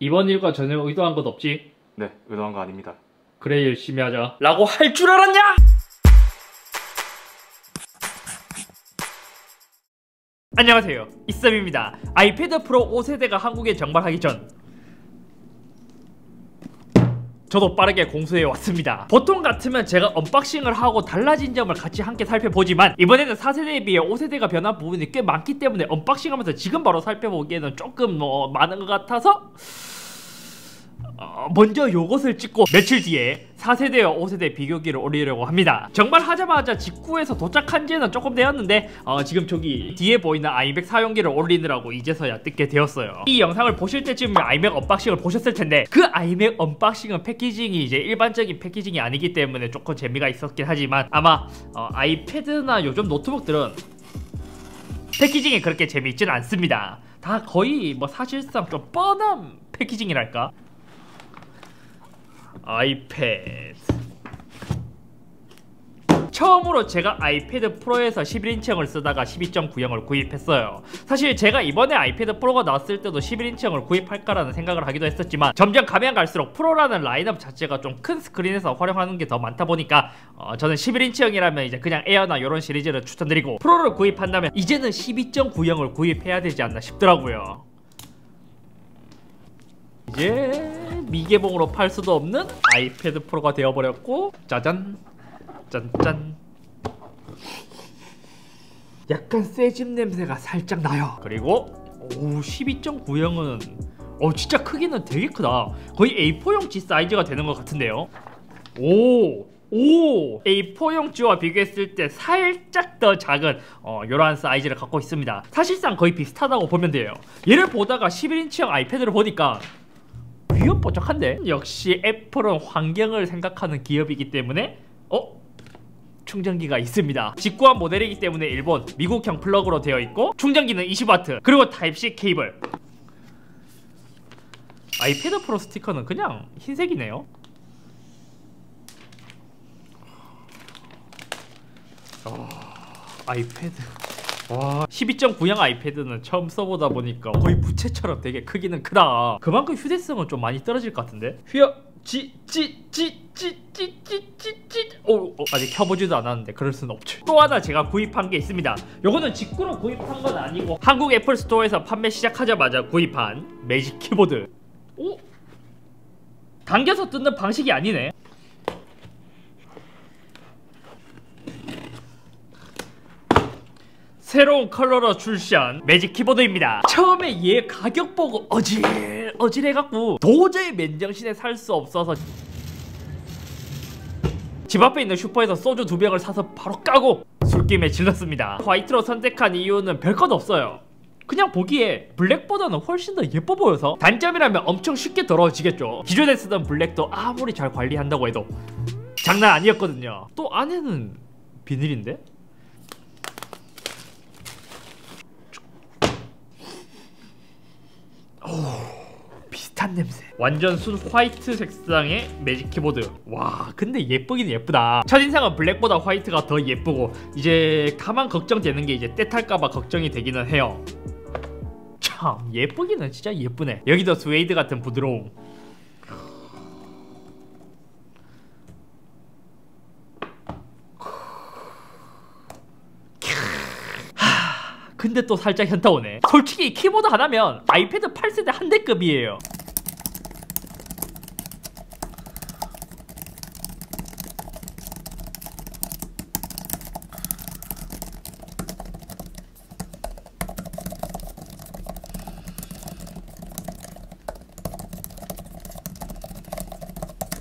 이번 일과 전혀 의도한 것 없지? 네, 의도한 거 아닙니다. 그래 열심히 하자 라고 할 줄 알았냐? 안녕하세요 이썸입니다 아이패드 프로 5세대가 한국에 정발하기 전 저도 빠르게 공수해 왔습니다. 보통 같으면 제가 unboxing을 하고 달라진 점을 같이 함께 살펴보지만 이번에는 4세대에 비해 5세대가 변한 부분이 꽤 많기 때문에 unboxing하면서 지금 바로 살펴보기에는 조금 뭐 많은 것 같아서 어, 먼저 요것을 찍고 며칠 뒤에 4세대와 5세대 비교기를 올리려고 합니다. 정발하자마자 직구에서 도착한 지는 조금 되었는데 어, 지금 저기 뒤에 보이는 아이맥 사용기를 올리느라고 이제서야 뜯게 되었어요. 이 영상을 보실 때쯤 아이맥 unboxing을 보셨을 텐데 그 아이맥 unboxing은 packaging이 이제 일반적인 packaging이 아니기 때문에 조금 재미가 있었긴 하지만 아마 어, 아이패드나 요즘 노트북들은 packaging이 그렇게 재미있진 않습니다. 다 거의 뭐 사실상 좀 뻔한 packaging이랄까 아이패드. 처음으로 제가 아이패드 프로에서 11인치를 쓰다가 12.9형을 구입했어요. 사실 제가 이번에 아이패드 프로가 나왔을 때도 11인치를 구입할까라는 생각을 하기도 했었지만 점점 가면 갈수록 프로라는 라인업 자체가 좀 큰 스크린에서 활용하는 게 더 많다 보니까 어, 저는 11인치라면 이제 그냥 에어나 이런 시리즈를 추천드리고 프로를 구입한다면 이제는 12.9형을 구입해야 되지 않나 싶더라고요 이제 미개봉으로 팔 수도 없는 아이패드 프로가 되어버렸고 짜잔. 짠짠. 약간 새집 냄새가 살짝 나요. 그리고 오 12.9형은 어 진짜 크기는 되게 크다. 거의 A4용 G 사이즈가 되는 것 같은데요. 오 오! A4용 G와 비교했을 때 살짝 더 작은 어, 이러한 사이즈를 갖고 있습니다. 사실상 거의 비슷하다고 보면 돼요. 얘를 보다가 11인치형 아이패드를 보니까 귀염뽀짝한데? 역시 애플은 환경을 생각하는 기업이기 때문에 어? 충전기가 있습니다. 직구한 모델이기 때문에 일본, 미국형 플러그로 되어 있고 충전기는 20W 그리고 Type-C 케이블. 아이패드 프로 스티커는 그냥 흰색이네요. 어, 아이패드 와 12.9형 아이패드는 처음 써보다 보니까 거의 부채처럼 되게 크기는 크다. 그만큼 휴대성은 좀 많이 떨어질 것 같은데? 휘어 찌찌찌찌찌찌찌찌. 오, 어, 아직 켜보지도 않았는데 그럴 수는 없죠. 또 하나 제가 구입한 게 있습니다. 요거는 직구로 구입한 건 아니고 한국 애플 스토어에서 판매 시작하자마자 구입한 매직 키보드. 오? 당겨서 뜯는 방식이 아니네 새로운 컬러로 출시한 매직 키보드입니다. 처음에 얘 가격 보고 어질 어질해갖고 도저히 맨정신에 살 수 없어서 집 앞에 있는 슈퍼에서 소주 두 병을 사서 바로 까고 술김에 질렀습니다. 화이트로 선택한 이유는 별것 없어요. 그냥 보기에 블랙보다는 훨씬 더 예뻐 보여서 단점이라면 엄청 쉽게 더러워지겠죠. 기존에 쓰던 블랙도 아무리 잘 관리한다고 해도 장난 아니었거든요. 또 안에는 비닐인데? 오, 비슷한 냄새. 완전 순 화이트 색상의 매직 키보드. 와 근데 예쁘긴 예쁘다. 첫인상은 블랙보다 화이트가 더 예쁘고 이제 가만 걱정되는 게 이제 때탈까봐 걱정이 되기는 해요. 참 예쁘기는 진짜 예쁘네. 여기도 스웨이드 같은 부드러움. 근데 또 살짝 현타 오네. 솔직히 키보드 하나면 아이패드 8세대 한 대급이에요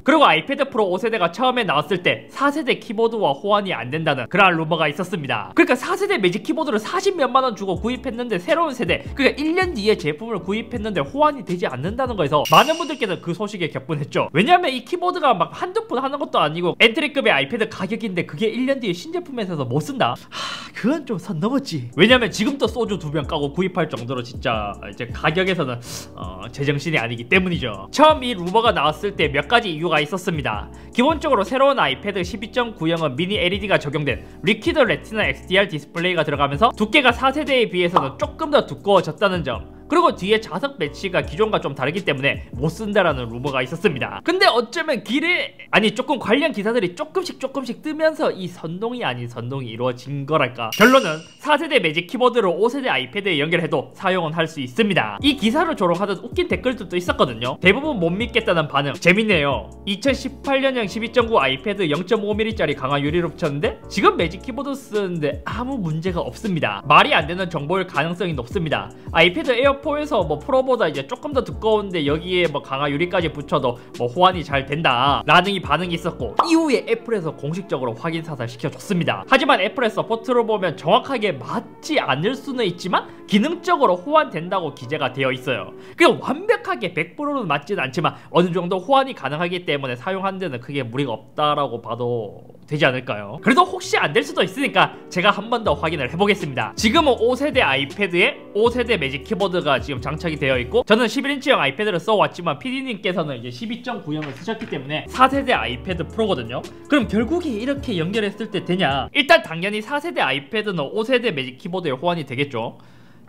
그리고 아이패드 프로 5세대가 처음에 나왔을 때 4세대 키보드와 호환이 안 된다는 그런 루머가 있었습니다. 그러니까 4세대 매직 키보드를 40 몇만 원 주고 구입했는데 새로운 세대 그러니까 1년 뒤에 제품을 구입했는데 호환이 되지 않는다는 거에서 많은 분들께서 그 소식에 격분했죠. 왜냐면 이 키보드가 막 한두 푼 하는 것도 아니고 entry급의 아이패드 가격인데 그게 1년 뒤에 신제품에서 못 쓴다? 하, 그건 좀 선 넘었지. 왜냐면 지금도 소주 두 병 까고 구입할 정도로 진짜 이제 가격에서는 어, 제정신이 아니기 때문이죠. 처음 이 루머가 나왔을 때 몇 가지 이유가 있었습니다. 기본적으로 새로운 아이패드 12.9형은 미니 LED가 적용된 Liquid Retina XDR 디스플레이가 들어가면서 두께가 4세대에 비해서는 조금 더 두꺼워졌다는 점 그리고 뒤에 자석 배치가 기존과 좀 다르기 때문에 못 쓴다라는 루머가 있었습니다. 근데 어쩌면 기레기 아니 조금 관련 기사들이 조금씩 조금씩 뜨면서 이 선동이 아닌 선동이 이루어진 거랄까. 결론은 4세대 매직 키보드를 5세대 아이패드에 연결해도 사용은 할 수 있습니다. 이 기사를 조롱하던 웃긴 댓글들도 있었거든요. 대부분 못 믿겠다는 반응. 재밌네요. 2018년형 12.9 iPad 0.5mm짜리 강화 유리로 붙였는데 지금 Magic Keyboard 쓰는데 아무 문제가 없습니다. 말이 안 되는 정보일 가능성이 높습니다. iPad Air four에서 뭐 Pro보다 이제 조금 더 두꺼운데 여기에 뭐 강화 유리까지 붙여도 뭐 호환이 잘 된다 라는 이 반응이 있었고 이후에 Apple에서 공식적으로 확인 사살 시켜줬습니다. 하지만 Apple의 support로 보면 정확하게 맞지 않을 수는 있지만 기능적으로 호환된다고 기재가 되어 있어요. 그냥 완벽하게 100%는 맞지는 않지만 어느 정도 호환이 가능하기 때문에 사용하는 데는 크게 무리가 없다라고 봐도 되지 않을까요? 그래도 혹시 안 될 수도 있으니까 제가 한 번 더 확인을 해보겠습니다. 지금은 5세대 iPad에 5세대 매직 키보드가 지금 장착이 되어 있고 저는 11인치형 아이패드를 써왔지만 PD님께서는 이제 12.9형을 쓰셨기 때문에 4세대 아이패드 프로거든요. 그럼 결국에 이렇게 연결했을 때 되냐? 일단 당연히 4세대 아이패드는 5세대 매직 키보드에 호환이 되겠죠.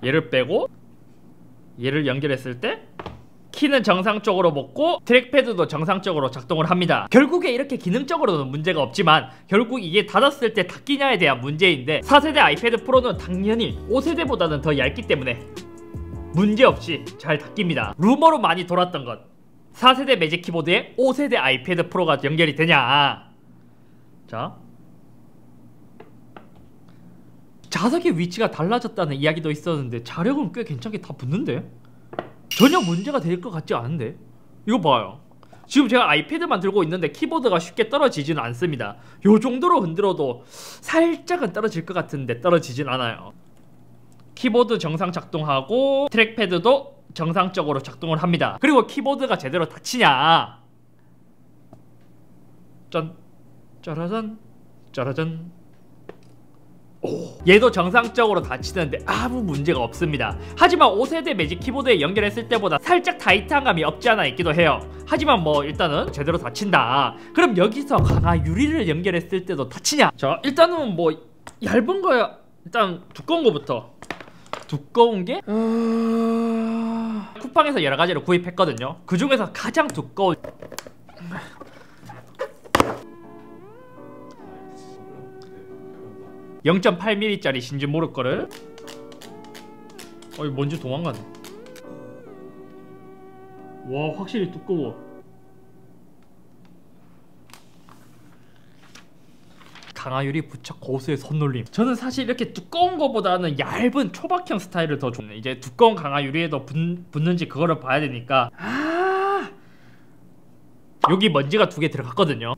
얘를 빼고 얘를 연결했을 때 키는 정상적으로 먹고 트랙패드도 정상적으로 작동을 합니다. 결국에 이렇게 기능적으로는 문제가 없지만 결국 이게 닫았을 때 닫기냐에 대한 문제인데 4세대 아이패드 프로는 당연히 5세대보다는 더 얇기 때문에 문제없이 잘 닫힙니다. 루머로 많이 돌았던 것. 4세대 매직 키보드에 5세대 아이패드 프로가 연결이 되냐? 자. 자석의 위치가 달라졌다는 이야기도 있었는데 자력은 꽤 괜찮게 다 붙는데 전혀 문제가 될 것 같지 않은데? 이거 봐요. 지금 제가 아이패드만 들고 있는데 키보드가 쉽게 떨어지지는 않습니다. 요 정도로 흔들어도 살짝은 떨어질 것 같은데 떨어지진 않아요. 키보드 정상 작동하고 트랙패드도 정상적으로 작동을 합니다. 그리고 키보드가 제대로 닫히냐? 짠 짜라잔 짜라잔 오. 얘도 정상적으로 닫히는데 아무 문제가 없습니다. 하지만 5세대 매직 키보드에 연결했을 때보다 살짝 타이트한 감이 없지 않아 있기도 해요. 하지만 뭐 일단은 제대로 닫힌다. 그럼 여기서 강화 유리를 연결했을 때도 닫히냐? 자 일단은 뭐 얇은 거야. 일단 두꺼운 거부터. 두꺼운 게? 어... 쿠팡에서 여러 가지를 구입했거든요. 그 중에서 가장 두꺼운 0.8mm짜리 신지 모를 거를. 어이 뭔지 도망가네. 와 확실히 두꺼워. 강화유리 부착 고수의 손놀림. 저는 사실 이렇게 두꺼운 거보다는 얇은 초박형 스타일을 더 좋네 이제 두꺼운 강화유리에도 붙, 붙는지 그거를 봐야 되니까. 아! 여기 먼지가 두 개 들어갔거든요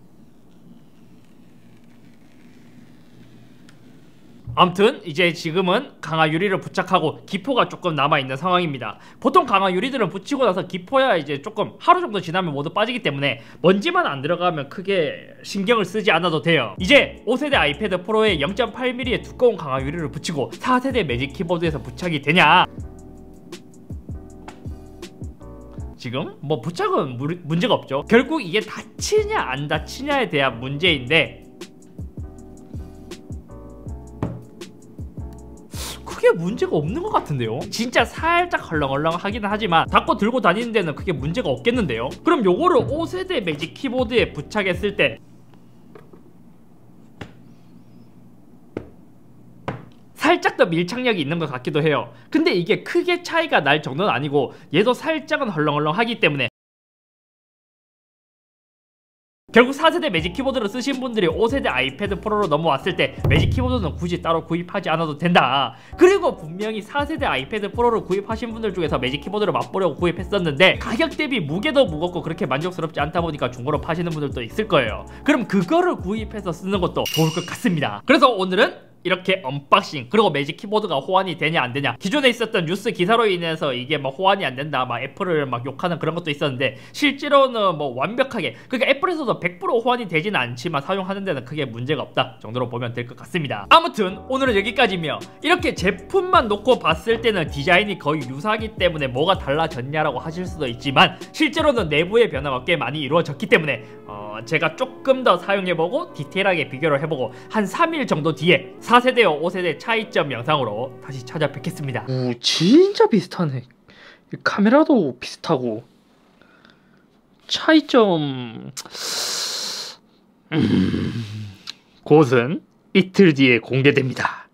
아무튼 이제 지금은 강화 유리를 부착하고 기포가 조금 남아있는 상황입니다. 보통 강화 유리들은 붙이고 나서 기포야 이제 조금 하루 정도 지나면 모두 빠지기 때문에 먼지만 안 들어가면 크게 신경을 쓰지 않아도 돼요. 이제 5세대 아이패드 프로에 0.8mm의 두꺼운 강화 유리를 붙이고 4세대 매직 키보드에서 부착이 되냐? 지금 뭐 부착은 무, 문제가 없죠. 결국 이게 닫히냐 안 닫히냐에 대한 문제인데 크게 문제가 없는 것 같은데요? 진짜 살짝 헐렁헐렁 하기는 하지만 닫고 들고 다니는 데는 크게 문제가 없겠는데요? 그럼 요거를 5세대 매직 키보드에 부착했을 때 살짝 더 밀착력이 있는 것 같기도 해요. 근데 이게 크게 차이가 날 정도는 아니고 얘도 살짝은 헐렁헐렁 하기 때문에 결국 4세대 Magic Keyboard를 쓰신 분들이 5세대 iPad Pro로 넘어왔을 때 Magic Keyboard는 굳이 따로 구입하지 않아도 된다. 그리고 분명히 4세대 iPad Pro를 구입하신 분들 중에서 Magic Keyboard를 맛보려고 구입했었는데 가격 대비 무게도 무겁고 그렇게 만족스럽지 않다 보니까 중고로 파시는 분들도 있을 거예요. 그럼 그거를 구입해서 쓰는 것도 좋을 것 같습니다. 그래서 오늘은 이렇게 unboxing 그리고 Magic Keyboard가 호환이 되냐 안 되냐. 기존에 있었던 뉴스 기사로 인해서 이게 막 호환이 안 된다 막 Apple을 막 욕하는 그런 것도 있었는데 실제로는 뭐 완벽하게 그러니까 Apple에서도 100% 호환이 되지는 않지만 사용하는 데는 크게 문제가 없다 정도로 보면 될 것 같습니다. 아무튼 오늘은 여기까지며 이렇게 제품만 놓고 봤을 때는 디자인이 거의 유사하기 때문에 뭐가 달라졌냐라고 하실 수도 있지만 실제로는 내부의 변화가 꽤 많이 이루어졌기 때문에 어, 제가 조금 더 사용해보고 디테일하게 비교를 해보고 한 3일 정도 뒤에 4세대와 5세대 차이점 영상으로 다시 찾아뵙겠습니다. 오 진짜 비슷하네. 카메라도 비슷하고. 차이점. 음... 곳은 이틀 뒤에 공개됩니다.